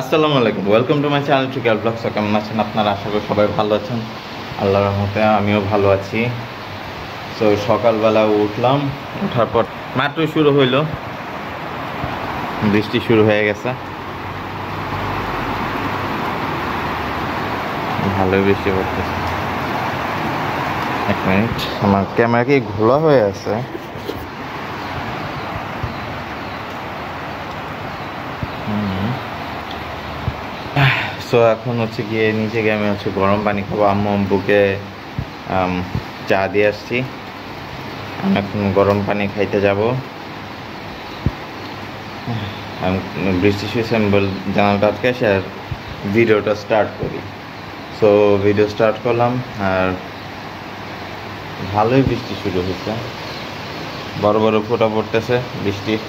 আসসালামু আলাইকুম। Welcome to my channel ট্রিকাল blogs কেমন আছেন আপনারা? আশা করি সবাই ভালো আছেন। আল্লাহর রহমতে আমিও ভালো আছি। তো সকালবেলা উঠলাম, ওঠার পর মাত্র শুরু হইল। বৃষ্টি শুরু হয়ে গেছে। ভালোই বৃষ্টি পড়তেছে। এক মিনিট, আমার ক্যামেরা কি ঘোলা হয়ে আছে? সো এখন হচ্ছে গিয়ে গিয়ে আমি হচ্ছে গরম পানি খাব। আম্মু আব্বুকে চা দিয়ে আসছি। আমি এখন গরম পানি খাইতে যাব। বৃষ্টি শুয়েছে, আমি বল জানালাটা আটকে আসি আর ভিডিওটা স্টার্ট করি। সো ভিডিও স্টার্ট করলাম আর ভালোই বৃষ্টি শুরু হয়েছে। বড় বড় ফোটা পড়তেছে বৃষ্টির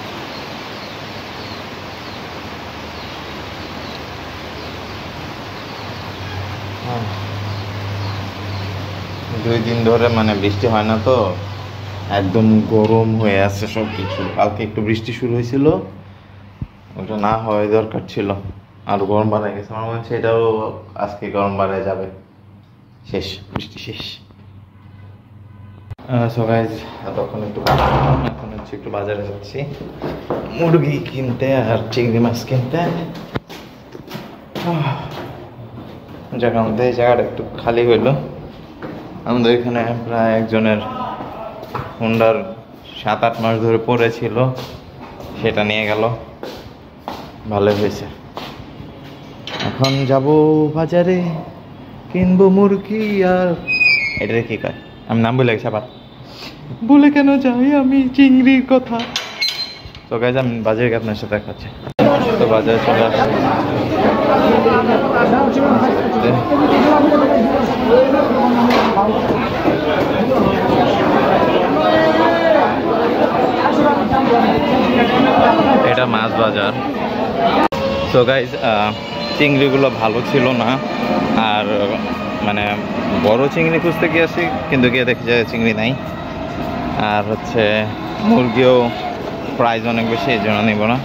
দুই দিন ধরে মানে বৃষ্টি হয় না তো। একদম গরম হয়ে আছে সব কিছু কালকে একটু বৃষ্টি শুরু হয়েছিল, ওটা না হওয়াই দরকার ছিল। আর গরম বাড়ায় গেছে। আমার মনে হচ্ছে এটাও আজকে গরম বাড়ায় যাবে। শেষ, বৃষ্টি শেষ। সো গাইজ তখন একটু এখন হচ্ছে একটু বাজারে যাচ্ছি। মুরগি কিনতে আর চিংড়ি মাছ কিনতে। যাক আমাদের এই জায়গাটা একটু খালি হইল। আমাদের এখানে প্রায় একজনের হুন্ডার সাত আট মাস ধরে পড়েছিল সেটা নিয়ে গেল। ভালো হয়েছে। এখন যাব বাজারে, কিনবো মুরগি আর এটা কি কয়? আমি নাম বলে গেছি আবার। বলে কেন যাই আমি চিংড়ির কথা। তো গাইজ আমি বাজারে আপনার সাথে দেখাচ্ছি তো বাজারে চলে আসছি এটা মাছ বাজার। তো গাইজ চিংড়িগুলো ভালো ছিল না। আর মানে বড় চিংড়ি খুঁজতে গিয়েছি, কিন্তু গিয়ে দেখি যে চিংড়ি নাই। আর হচ্ছে, মুরগিও প্রাইস অনেক বেশি, এই জন্য নিব না।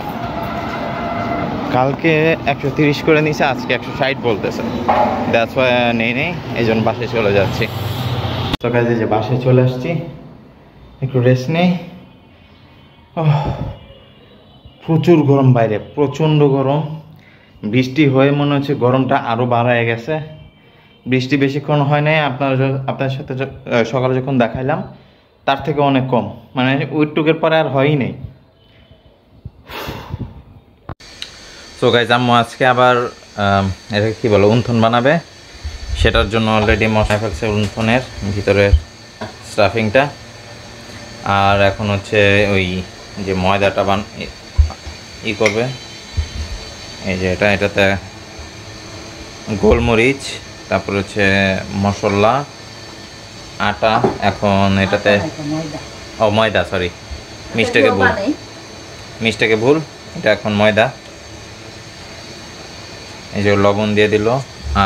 কালকে একশো তিরিশ করে নিছে, আজকে একশো ষাট বলতেছে। দ্যাটস নেই নেই, এই জন্য বাসে চলে যাচ্ছি। কাজে যে বাসে চলে আসছি, একটু রেস্ট নেই। প্রচুর গরম বাইরে, প্রচণ্ড গরম। বৃষ্টি হয়ে মনে হচ্ছে গরমটা আরও বাড়ায় গেছে। বৃষ্টি বেশিক্ষণ হয় নাই, আপনার আপনার সাথে সকালে যখন দেখাইলাম, তার থেকে অনেক কম। মানে উইটটুকের পরে আর হয়ই নেই। সো গাইজ আম্মু আজকে আবার এটাকে কি বলো উন্থন বানাবে। সেটার জন্য অলরেডি মশলা ফেলছে উন্থনের ভিতরের স্টাফিংটা আর এখন হচ্ছে ওই যে ময়দাটা বান ই- ই করবে। এই যে এটা এটাতে গোলমরিচ তারপর হচ্ছে মশলা আটা এখন এটাতে ও ময়দা সরি মিষ্টাকে ভুল। মিষ্টাকে ভুল এটা এখন ময়দা। এই যে লবণ দিয়ে দিল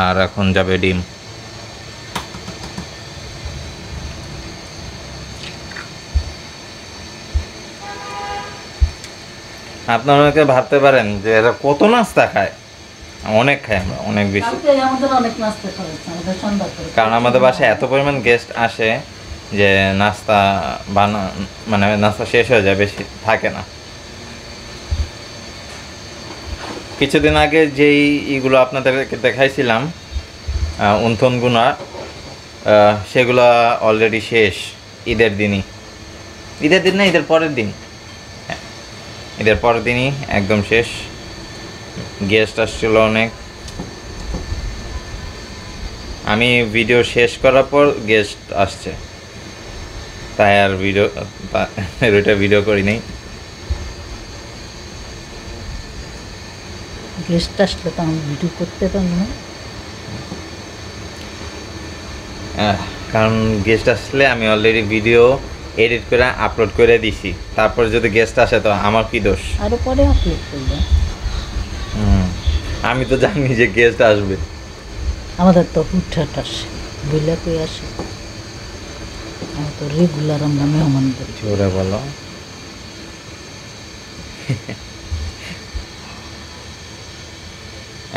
আর এখন যাবে ডিম। আপনারা অনেকে ভাবতে পারেন যে এরা কত নাস্তা খায়। অনেক খাই আমরা অনেক বেশি। কারণ আমাদের বাসায় এত পরিমাণ গেস্ট আসে যে নাস্তা বানা মানে নাস্তা শেষ হয়ে যায় বেশি থাকে না। কিছুদিন আগে যেই ইগুলো আপনাদেরকে দেখাইছিলাম উন্থনগুনা সেগুলা অলরেডি শেষ ঈদের দিনই। ঈদের দিন না ঈদের পরের দিন। হ্যাঁ, ঈদের পরের দিনই একদম শেষ। গেস্ট আসছিল অনেক। আমি ভিডিও শেষ করার পর গেস্ট আসছে। তাই আর ভিডিও ভিডিও করি নাই। গেস্ট আসলে তো আমি ভিডিও করতে পারব না। কারণ গেস্ট আসলে আমি অলরেডি ভিডিও এডিট করে আপলোড করে দিছি। তারপর যদি গেস্ট আসে তো আমার কি দোষ? আরও পরে আপলোড করব। হুম, আমি তো জানি যে গেস্ট আসবে। আমাদের তো হুটহাট আসে বুঝলে কই আসে? আমার তো রেগুলার আমরা মেহমান করি। জোরে বলো।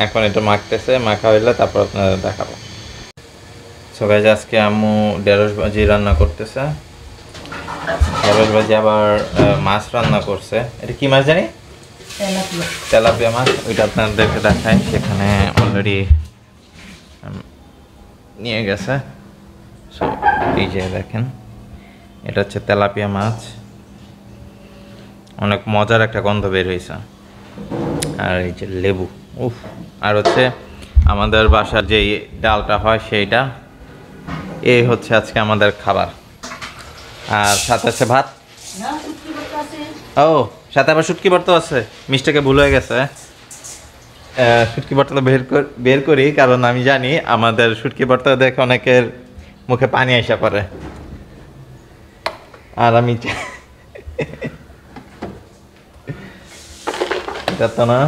এখন এটা মাখতেছে মাখা হইলে তারপর আপনাদের দেখাবো। সো গাইজ আজকে আম্মু ঢেঁড়স ভাজি রান্না করতেছে। ঢেঁড়স ভাজি আবার মাছ রান্না করছে। এটা কি মাছ জানি? তেলাপিয়া। মাছ ওইটা আপনাদেরকে দেখায় সেখানে অলরেডি নিয়ে গেছে। সো এই যে দেখেন এটা হচ্ছে তেলাপিয়া মাছ। অনেক মজার একটা গন্ধ বের হয়েছে আর এই যে লেবু উফ। আর হচ্ছে আমাদের বাসার যে ডালটা হয় সেইটা এই হচ্ছে আজকে আমাদের খাবার। আর সাথে আছে ভাত। ও, সাথে আবার শুটকি ভর্তা আছে। মিষ্টিকে ভুল হয়ে গেছে শুটকি ভর্তা বের বের করি, কারণ আমি জানি আমাদের শুটকি ভর্তা দেখে অনেকের মুখে পানি আসা পড়ে। আর আমি এটা তো না।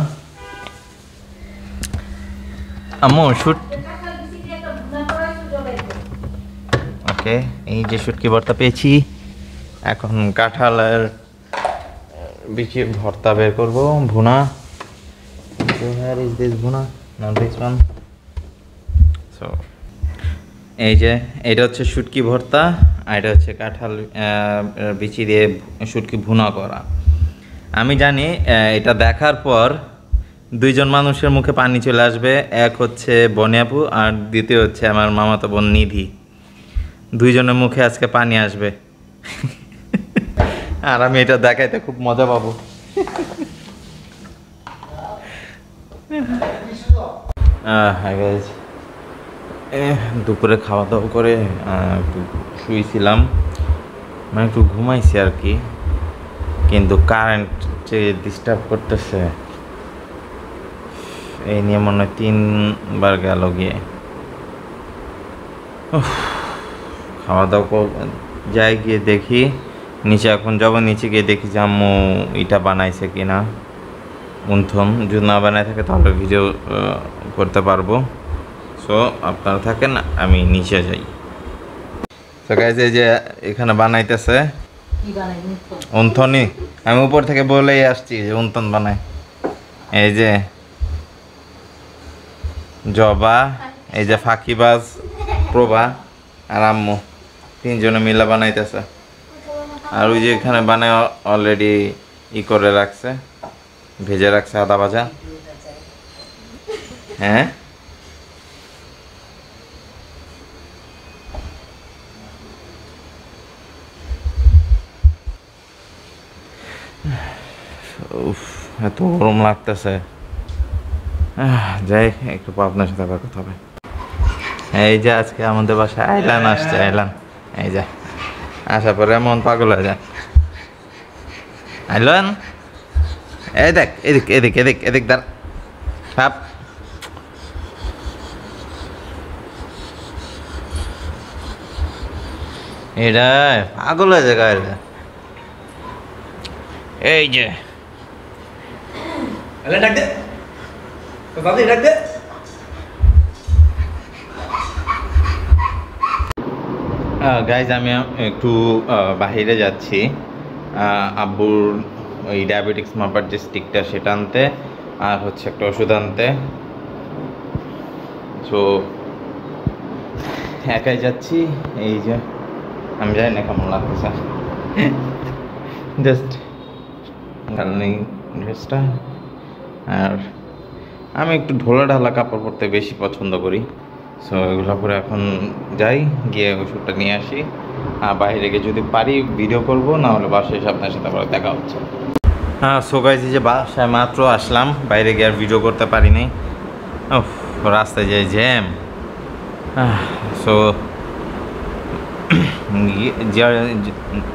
আম্মু শুট ওকে এই যে শুটকি ভর্তা পেয়েছি। এখন কাঁঠালের বিচির ভর্তা বের করব। ভুনা। Where is ভুনা? Not this one. So, এই যে, এটা হচ্ছে শুটকি ভর্তা, আর এটা হচ্ছে কাঁঠাল বিচি দিয়ে শুটকি ভুনা করা। আমি জানি এটা দেখার পর দুইজন মানুষের মুখে পানি চলে আসবে, এক হচ্ছে বনিয়াপু আর দ্বিতীয় হচ্ছে আমার মামাতো বোন নিধি। দুইজনের মুখে আজকে পানি আসবে। আর আমি এটা দেখাইতে খুব মজা পাবো। দুপুরে খাওয়া দাওয়া করে একটু শুয়েছিলাম মানে একটু ঘুমাইছি আর কি। কিন্তু কারেন্ট যে ডিস্টার্ব করতেছে এই নিয়ে মনে হয় তিনবার গেল গিয়ে। খাওয়া দাওয়া যাই গিয়ে দেখি, নিচে এখন যাব, নিচে গিয়ে দেখি যে আম্মু ইটা বানাইছে কিনা। উন্থন যদি না বানায় থাকে তাহলে ভিডিও করতে পারব। সো আপনারা থাকেন, আমি নিচে যাই। তো এই যে এখানে বানাইতেছে। কি বানাই মুখ উন্থনি আমি উপর থেকে বলেই আসছি যে উন্থন বানায়। এই যে জবা, এই যে ফাঁকিবাজ, প্রভা আর আম্মু, তিনজনে মিলা বানাইতেছে। আর ওই যে এখানে বানায় অলরেডি ই করে রাখছে, ভেজে রাখছে আদা ভাজা। হ্যাঁ? উফ, এত গরম লাগতেছে। যাই, একটু আপনার সাথে আবার কথা হবে। এই যে আজকে আমাদের বাসায় আইলান আসছে, আইলান। এই যে, আসার পরে মন পাগল হয়ে যায়। আইলান? এই দেখ, এদিক এদিক এদিক এদিক দাঁড়। সাপ। এটা পাগল হয়ে যায় এই যে। ডাক তো দে। গাইজ আমি একটু বাহিরে যাচ্ছি। আব্বুর ওই ডায়াবেটিক্স মাপার যে স্টিকটা সেটা আনতে, আর হচ্ছে একটা ওষুধ আনতে। সো একাই যাচ্ছি। এই যে, আমি জানি না কেমন লাগতেছে জাস্ট কারণ এই ড্রেসটা আর আমি একটু ঢোলা ঢালা কাপড় পরতে বেশি পছন্দ করি। সো এগুলো পরে এখন যাই, গিয়ে ওষুধটা নিয়ে আসি। আর বাইরে গিয়ে যদি পারি ভিডিও করব না হলে বাসায় এসে আপনার সাথে আবার দেখা হচ্ছে। হ্যাঁ সো যে বাসায় মাত্র আসলাম, বাইরে গিয়ে আর ভিডিও করতে পারি নাই। রাস্তায় যাই জ্যাম সো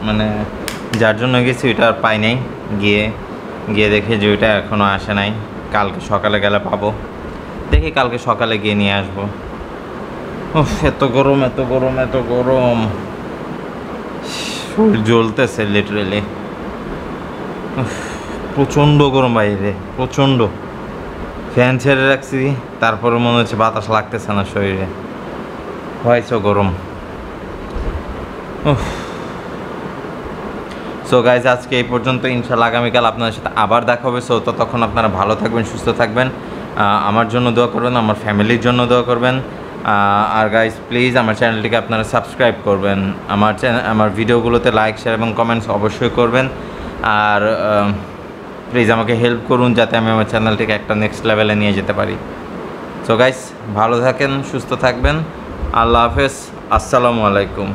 মানে যার জন্য গেছি, ওইটা আর পাই নাই। গিয়ে গিয়ে দেখে যে ওইটা এখনও আসে নাই। কালকে সকালে গেলে পাবো। দেখি কালকে সকালে গিয়ে নিয়ে আসব। উফ, এত গরম এত গরম এত গরম। শরীর জ্বলতেছে লিটারেলি প্রচণ্ড গরম বাইরে প্রচণ্ড। ফ্যান ছেড়ে রাখছি, তারপরে মনে হচ্ছে বাতাস লাগতেছে না শরীরে। হয়েছে গরম। সো গাইজ আজকে এই পর্যন্ত ইনশাল্লাহ আগামীকাল আপনাদের সাথে আবার দেখা হবে। সো ততক্ষণ আপনারা ভালো থাকবেন, সুস্থ থাকবেন। আমার জন্য দোয়া করবেন, আমার ফ্যামিলির জন্য দোয়া করবেন। আর গাইস প্লিজ আমার চ্যানেলটিকে আপনারা সাবস্ক্রাইব করবেন। আমার চ্যানেল আমার ভিডিওগুলোতে লাইক শেয়ার এবং কমেন্টস অবশ্যই করবেন। আর প্লিজ আমাকে হেল্প করুন যাতে আমি আমার চ্যানেলটিকে একটা নেক্সট লেভেলে নিয়ে যেতে পারি। সো গাইস ভালো থাকেন, সুস্থ থাকবেন। আল্লাহ হাফেজ। আসসালামু আলাইকুম।